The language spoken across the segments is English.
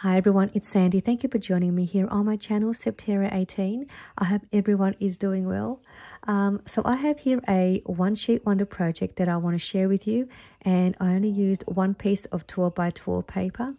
Hi everyone, it's Sandy. Thank you for joining me here on my channel, Septeria18. I hope everyone is doing well. Um, so I have here a one sheet wonder project that I want to share with you and I only used one piece of 12 by 12 paper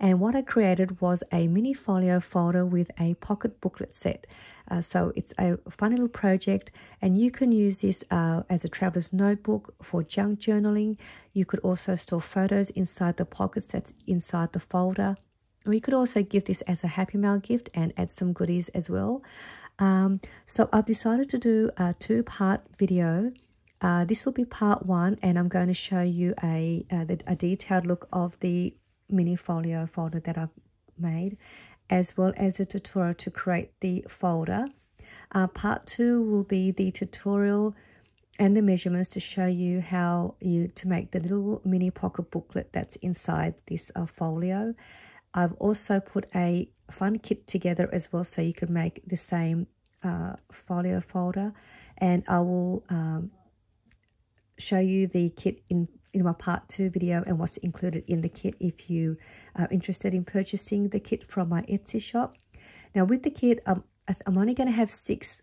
and what I created was a mini folio folder with a pocket booklet set. Uh, so it's a fun little project and you can use this uh, as a traveler's notebook for junk journaling. You could also store photos inside the pockets that's inside the folder you could also give this as a Happy Mail gift and add some goodies as well. Um, so I've decided to do a two-part video. Uh, this will be part one, and I'm going to show you a, a, a detailed look of the mini folio folder that I've made, as well as a tutorial to create the folder. Uh, part two will be the tutorial and the measurements to show you how you to make the little mini pocket booklet that's inside this uh, folio. I've also put a fun kit together as well so you can make the same uh, folio folder and I will um, show you the kit in, in my part two video and what's included in the kit if you are interested in purchasing the kit from my Etsy shop. Now with the kit, um, I'm only going to have six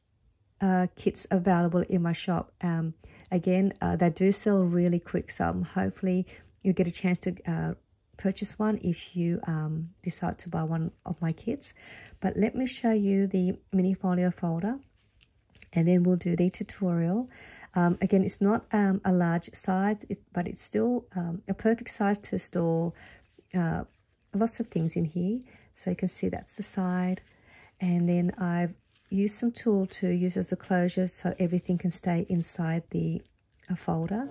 uh, kits available in my shop. Um, again, uh, they do sell really quick, so um, hopefully you get a chance to uh, purchase one if you um, decide to buy one of my kits. But let me show you the mini folio folder and then we'll do the tutorial. Um, again, it's not um, a large size, it, but it's still um, a perfect size to store uh, lots of things in here. So you can see that's the side. And then I've used some tool to use as a closure so everything can stay inside the uh, folder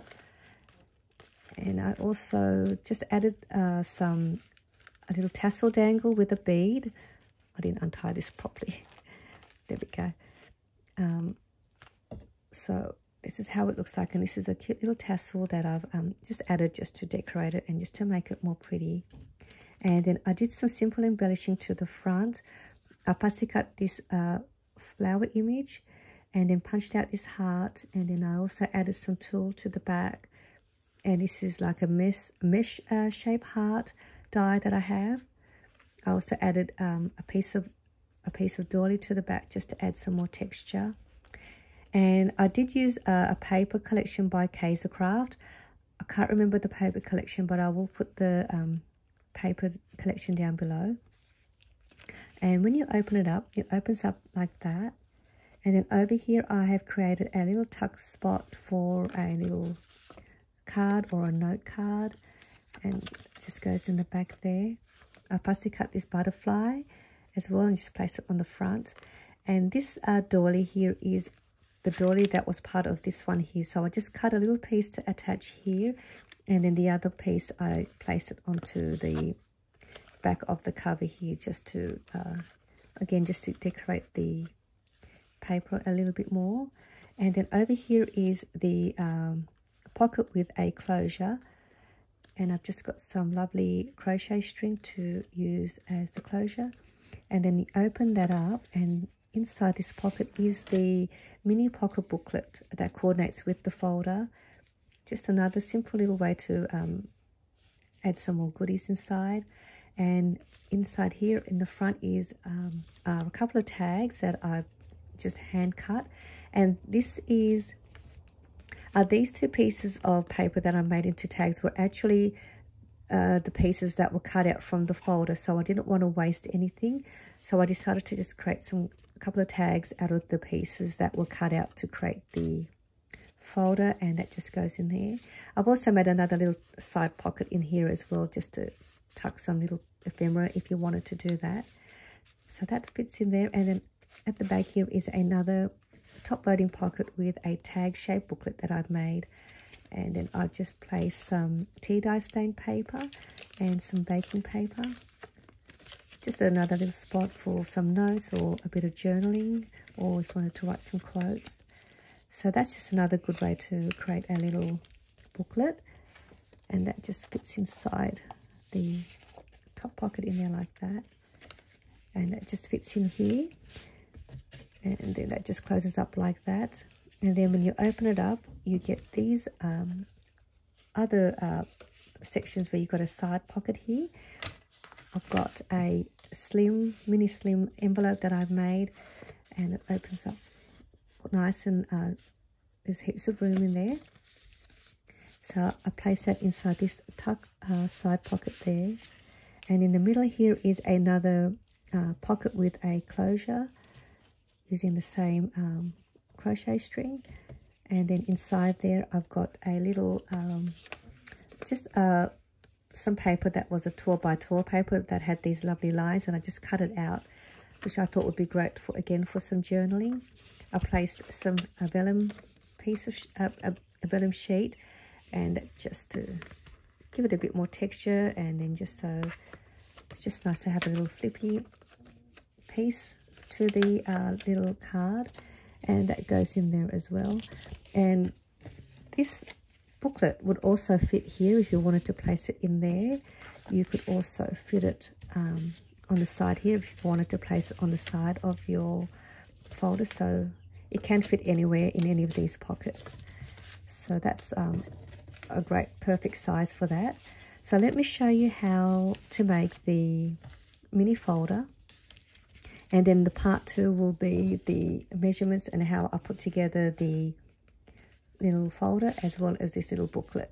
and I also just added uh, some a little tassel dangle with a bead. I didn't untie this properly. There we go. Um, so this is how it looks like. And this is a cute little tassel that I've um, just added just to decorate it and just to make it more pretty. And then I did some simple embellishing to the front. I fussy cut this uh, flower image and then punched out this heart. And then I also added some tulle to the back and this is like a mesh, mesh uh, shape heart die that I have. I also added um, a piece of a piece of doily to the back just to add some more texture. And I did use a, a paper collection by Kaisercraft. I can't remember the paper collection, but I will put the um, paper collection down below. And when you open it up, it opens up like that. And then over here, I have created a little tuck spot for a little card or a note card and just goes in the back there. I fussy cut this butterfly as well and just place it on the front. And this uh, doily here is the dolly that was part of this one here. So I just cut a little piece to attach here and then the other piece I place it onto the back of the cover here just to, uh, again, just to decorate the paper a little bit more. And then over here is the um, pocket with a closure. And I've just got some lovely crochet string to use as the closure. And then you open that up and inside this pocket is the mini pocket booklet that coordinates with the folder. Just another simple little way to um, add some more goodies inside. And inside here in the front is um, a couple of tags that I've just hand cut. And this is uh, these two pieces of paper that I made into tags were actually uh, the pieces that were cut out from the folder. So I didn't want to waste anything. So I decided to just create some a couple of tags out of the pieces that were cut out to create the folder and that just goes in there. I've also made another little side pocket in here as well just to tuck some little ephemera if you wanted to do that. So that fits in there and then at the back here is another top loading pocket with a tag shaped booklet that I've made. And then I've just placed some tea dye stained paper and some baking paper. Just another little spot for some notes or a bit of journaling or if you wanted to write some quotes. So that's just another good way to create a little booklet. And that just fits inside the top pocket in there like that. And it just fits in here and then that just closes up like that and then when you open it up you get these um, other uh, sections where you've got a side pocket here I've got a slim, mini slim envelope that I've made and it opens up nice and uh, there's heaps of room in there. So I place that inside this tuck uh, side pocket there. And in the middle here is another uh, pocket with a closure using the same um, crochet string. And then inside there I've got a little, um, just uh, some paper that was a tour by tour paper that had these lovely lines and I just cut it out, which I thought would be great for, again, for some journaling. I placed some a vellum piece of uh, a, a vellum sheet and just to give it a bit more texture and then just so it's just nice to have a little flippy piece to the uh, little card and that goes in there as well. And this booklet would also fit here if you wanted to place it in there. You could also fit it um, on the side here if you wanted to place it on the side of your folder. So it can fit anywhere in any of these pockets. So that's um, a great perfect size for that. So let me show you how to make the mini folder and then the part two will be the measurements and how I put together the little folder as well as this little booklet.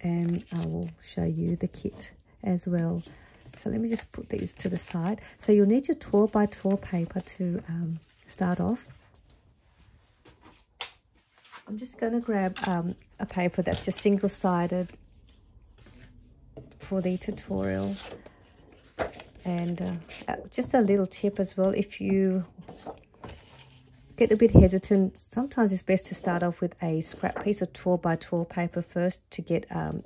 And I will show you the kit as well. So let me just put these to the side. So you'll need your tour by tour paper to um, start off. I'm just going to grab um, a paper that's just single-sided for the tutorial and uh, uh, just a little tip as well if you get a bit hesitant sometimes it's best to start off with a scrap piece of 12 by 12 paper first to get um,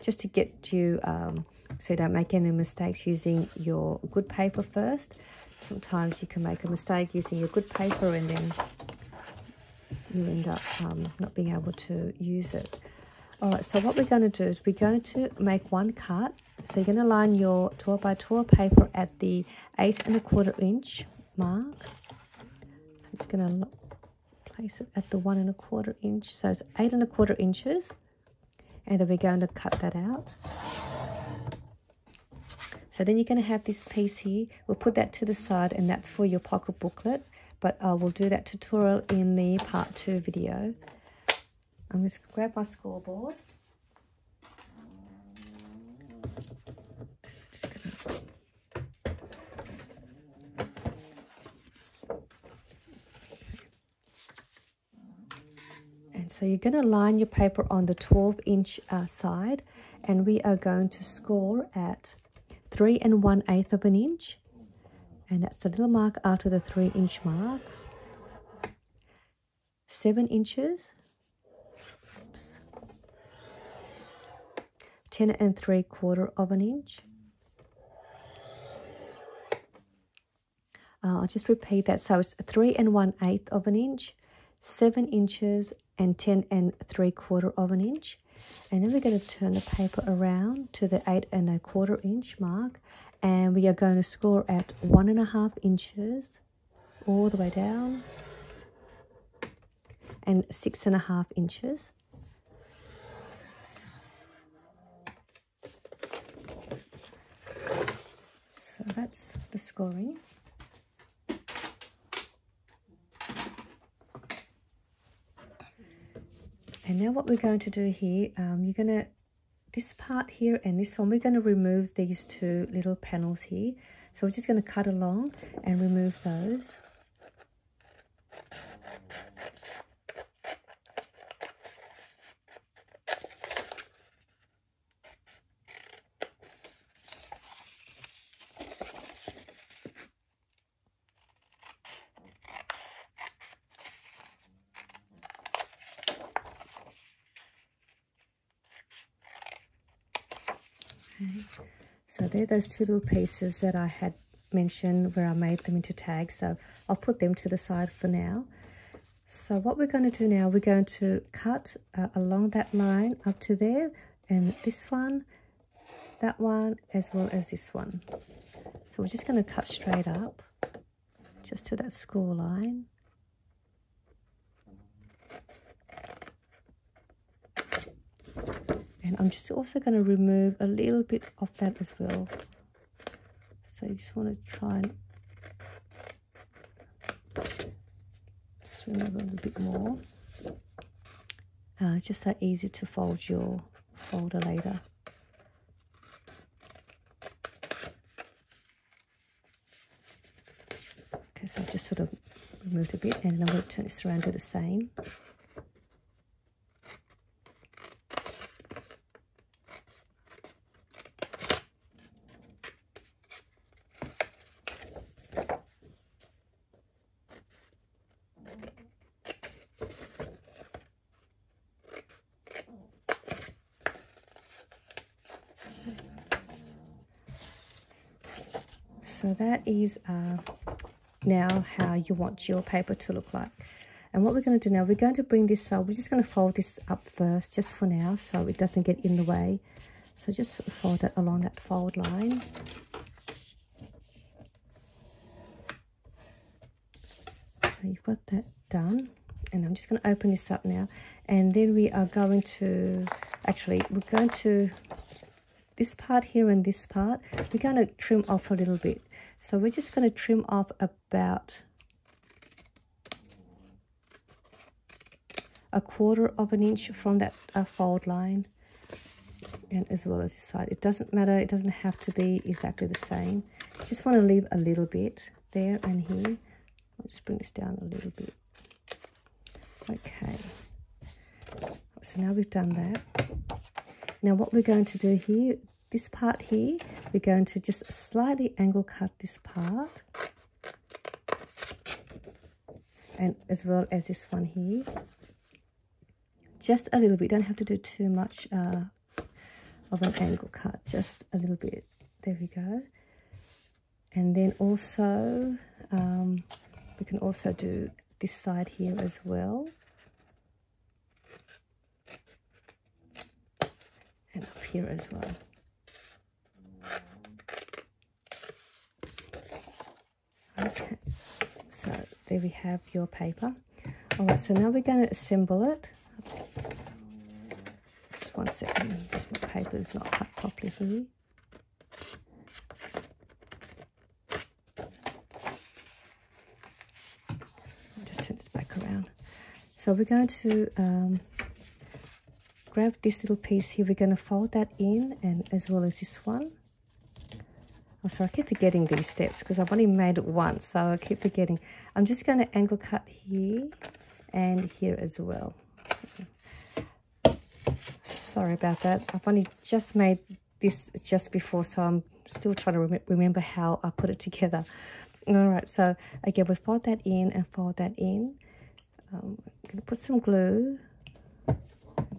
just to get you um, so you don't make any mistakes using your good paper first sometimes you can make a mistake using your good paper and then you end up um, not being able to use it. All right, so what we're going to do is we're going to make one cut. So you're going to line your 12 by 12 paper at the 8 and a quarter inch mark. So it's going to place it at the one and a quarter inch. So it's eight and a quarter inches. And then we're going to cut that out. So then you're going to have this piece here. We'll put that to the side and that's for your pocket booklet but uh, I will do that tutorial in the part two video. I'm just going to grab my scoreboard. And so you're going to line your paper on the 12 inch uh, side and we are going to score at 3 and 1 eighth of an inch. And that's the little mark after the three inch mark. Seven inches 10 and 3 quarter of an inch. Uh, I'll just repeat that. So it's 3 and 1 eighth of an inch 7 inches and 10 and 3 quarter of an inch. And then we're going to turn the paper around to the 8 and a quarter inch mark. And we are going to score at one and a half inches all the way down and six and a half inches. That's the scoring and now what we're going to do here um, you're going to this part here and this one, we're going to remove these two little panels here. So we're just going to cut along and remove those. So they're those two little pieces that I had mentioned where I made them into tags. So I'll put them to the side for now. So what we're going to do now, we're going to cut uh, along that line up to there. And this one, that one, as well as this one. So we're just going to cut straight up, just to that score line. And I'm just also going to remove a little bit of that as well. So you just want to try and just remove a little bit more. Uh, just so easy to fold your folder later. Okay, so I've just sort of removed a bit and then I'm going to turn this around do the same. So that is uh, now how you want your paper to look like. And what we're going to do now, we're going to bring this up. We're just going to fold this up first, just for now, so it doesn't get in the way. So just fold that along that fold line. So you've got that done. And I'm just going to open this up now. And then we are going to, actually, we're going to, this part here and this part, we're going to trim off a little bit. So we're just going to trim off about a quarter of an inch from that uh, fold line and as well as this side. It doesn't matter, it doesn't have to be exactly the same. Just want to leave a little bit there and here. I'll just bring this down a little bit. Okay. So now we've done that. Now what we're going to do here, this part here, we're going to just slightly angle cut this part. And as well as this one here. Just a little bit, don't have to do too much uh, of an angle cut, just a little bit. There we go. And then also, um, we can also do this side here as well. And up here as well. So there we have your paper. All right, so now we're going to assemble it. Just one second, just my paper is not cut properly here. Just turn this back around. So we're going to um, grab this little piece here. We're going to fold that in and as well as this one. Sorry, I keep forgetting these steps because I've only made it once, so I keep forgetting. I'm just going to angle cut here and here as well. So, sorry about that. I've only just made this just before, so I'm still trying to rem remember how I put it together. All right, so again, we fold that in and fold that in. Um, I'm going to put some glue. I'm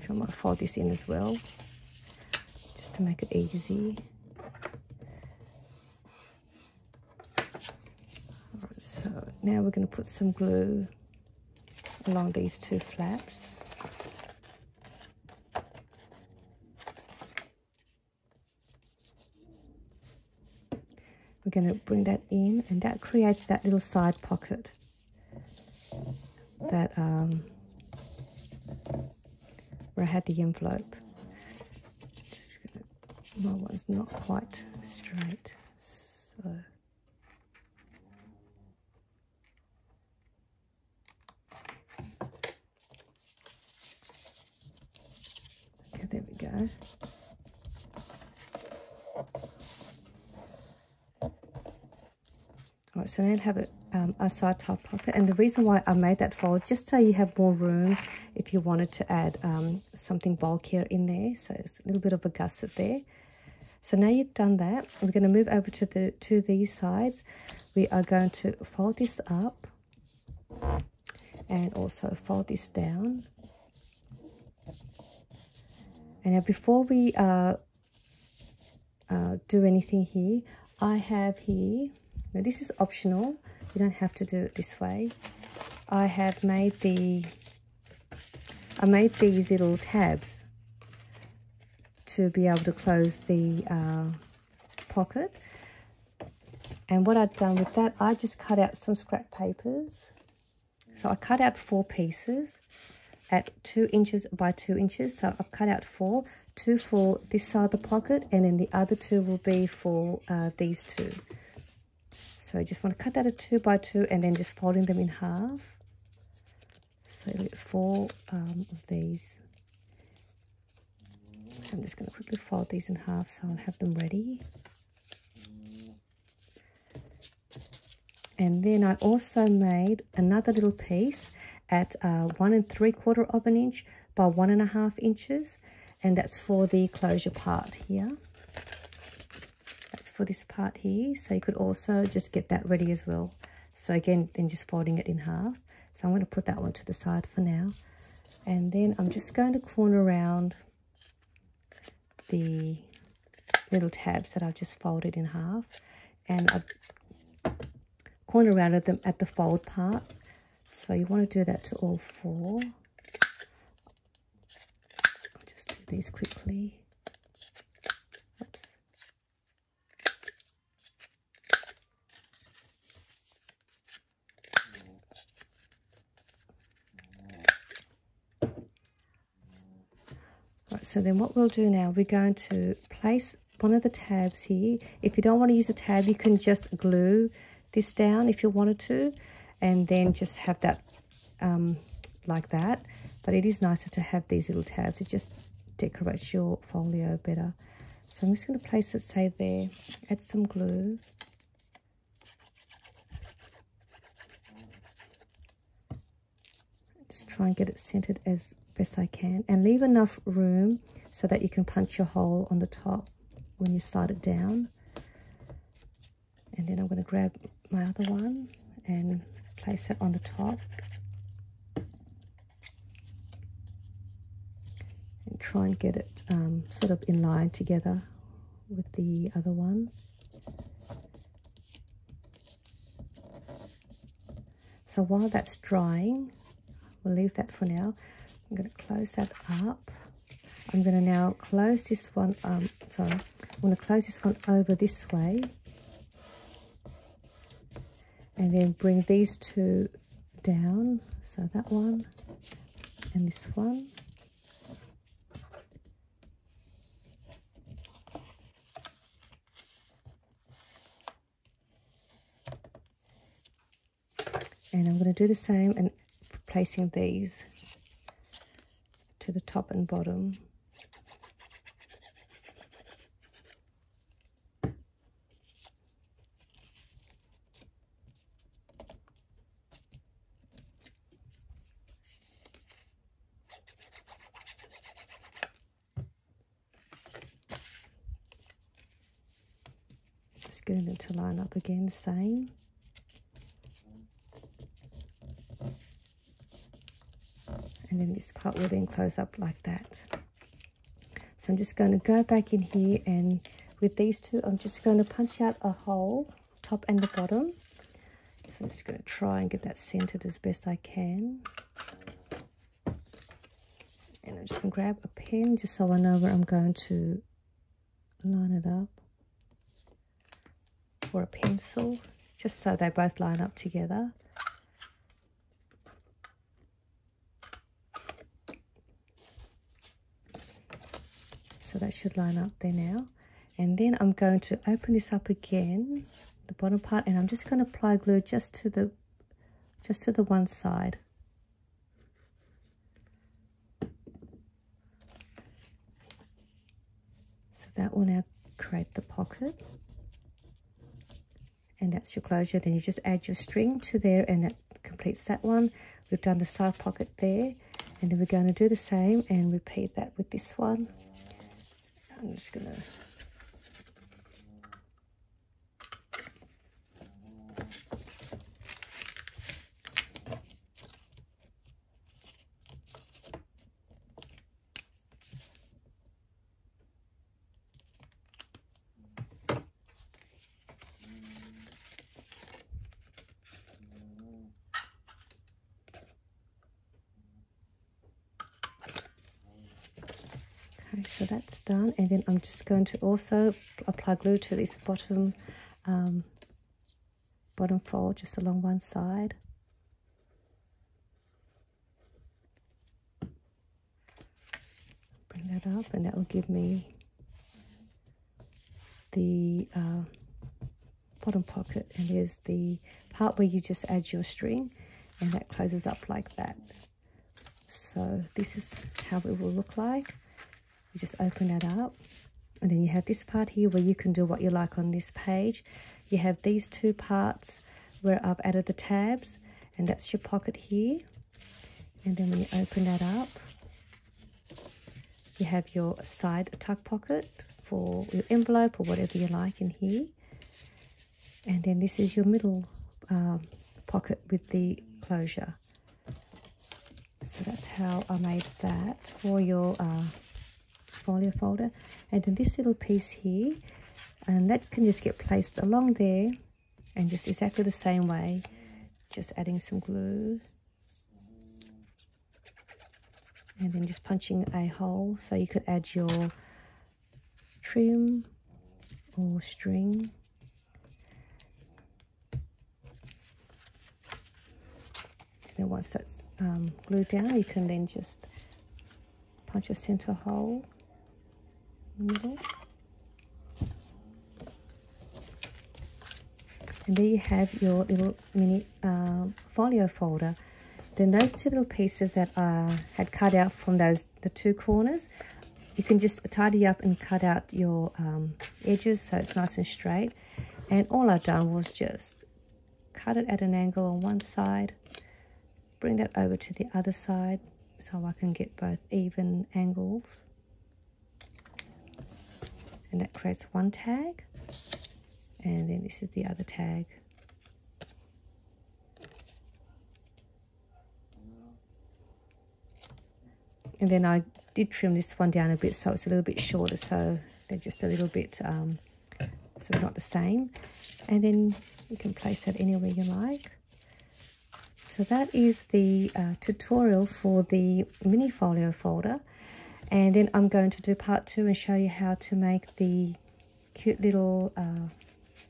going to fold this in as well, just to make it easy. So now we're going to put some glue along these two flaps. We're going to bring that in and that creates that little side pocket that um, where I had the envelope. Gonna, my one's not quite straight, so All right, so now I have a, um, a side top pocket. And the reason why I made that fold, just so you have more room if you wanted to add um, something bulkier in there. So it's a little bit of a gusset there. So now you've done that, we're going to move over to the to these sides. We are going to fold this up and also fold this down. And now before we uh, uh, do anything here, I have here, now this is optional, you don't have to do it this way. I have made the, I made these little tabs to be able to close the uh, pocket. And what I've done with that, I just cut out some scrap papers. So I cut out four pieces at two inches by two inches. So I've cut out four, two for this side of the pocket, and then the other two will be for uh, these two. So I just want to cut that at two by two and then just folding them in half. So four um, of these. So I'm just going to quickly fold these in half so I'll have them ready. And then I also made another little piece at uh, one and three quarter of an inch by one and a half inches. And that's for the closure part here that's for this part here. So you could also just get that ready as well. So again, then just folding it in half. So I'm going to put that one to the side for now. And then I'm just going to corner around the little tabs that I've just folded in half. And I corner around them at the fold part. So you want to do that to all four. I'll just do these quickly. Right. so then what we'll do now, we're going to place one of the tabs here. If you don't want to use a tab, you can just glue this down if you wanted to, and then just have that um, like that. But it is nicer to have these little tabs. It just decorates your folio better. So I'm just going to place it, say there, add some glue. Just try and get it centered as best I can and leave enough room so that you can punch your hole on the top when you slide it down and then I'm going to grab my other one and place it on the top and try and get it um, sort of in line together with the other one so while that's drying we'll leave that for now I'm going to close that up. I'm going to now close this one, um, sorry, I'm going to close this one over this way. And then bring these two down. So that one and this one. And I'm going to do the same and placing these to the top and bottom. Just getting it to same. and then this part will then close up like that. So I'm just going to go back in here and with these two I'm just going to punch out a hole top and the bottom. So I'm just going to try and get that centered as best I can. And I'm just going to grab a pen just so I know where I'm going to line it up or a pencil just so they both line up together. So that should line up there now. And then I'm going to open this up again the bottom part and I'm just going to apply glue just to the just to the one side. So that will now create the pocket and that's your closure. Then you just add your string to there and that completes that one. We've done the side pocket there. And then we're going to do the same and repeat that with this one. I'm just gonna okay so that's done and then I'm just going to also apply glue to this bottom um, bottom fold just along one side. Bring that up and that will give me the uh, bottom pocket and there's the part where you just add your string and that closes up like that. So this is how it will look like. You just open that up and then you have this part here where you can do what you like on this page. You have these two parts where I've added the tabs and that's your pocket here. And then when you open that up you have your side tuck pocket for your envelope or whatever you like in here. And then this is your middle um, pocket with the closure. So that's how I made that for your uh, folio folder. And then this little piece here and that can just get placed along there and just exactly the same way just adding some glue. And then just punching a hole so you could add your trim or string. Then once that's um, glued down you can then just punch a center hole middle and there you have your little mini uh, folio folder. Then those two little pieces that I had cut out from those the two corners you can just tidy up and cut out your um, edges so it's nice and straight. And all I've done was just cut it at an angle on one side bring that over to the other side so I can get both even angles and that creates one tag. And then this is the other tag. And then I did trim this one down a bit so it's a little bit shorter so they're just a little bit um, so not the same. And then you can place that anywhere you like. So that is the uh, tutorial for the mini folio folder and then I'm going to do part two and show you how to make the cute little uh,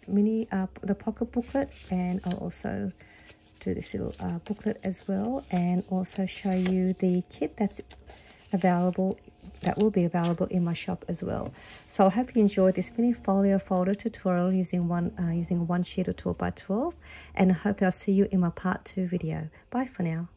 mini uh, the pocket booklet. And I'll also do this little uh, booklet as well and also show you the kit that's available that will be available in my shop as well. So i hope you enjoyed this mini folio folder tutorial using one uh, using one sheet of 12 by 12 and i hope i'll see you in my part two video. Bye for now